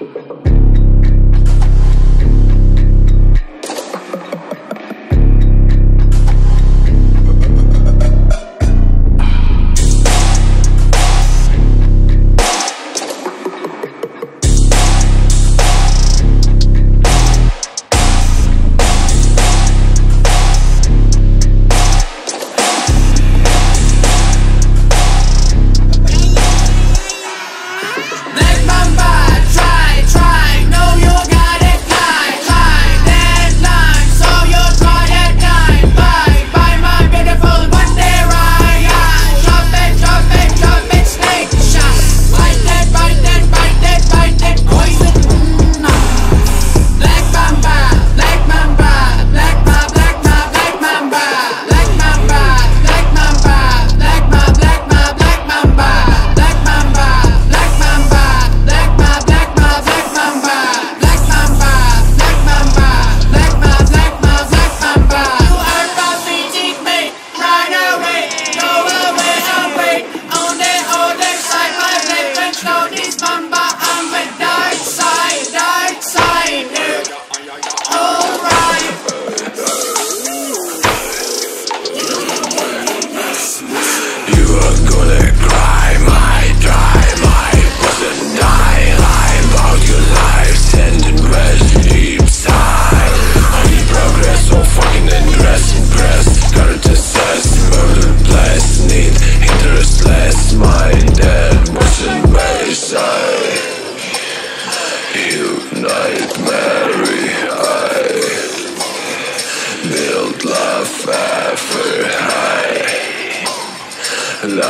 うん。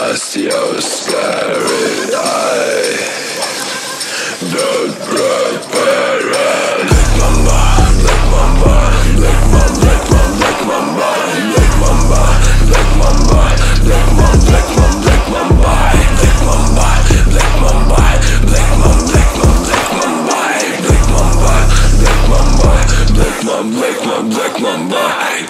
past your scary eye. Don't prepare Black mamba, black mamba, black mamba, black mamba, black mamba, black mamba, black mamba, black mamba, black mamba, black mamba, black mamba, black mamba, black mamba, black mamba, black mamba, black mamba, black mamba, black mamba, black mamba, black mamba.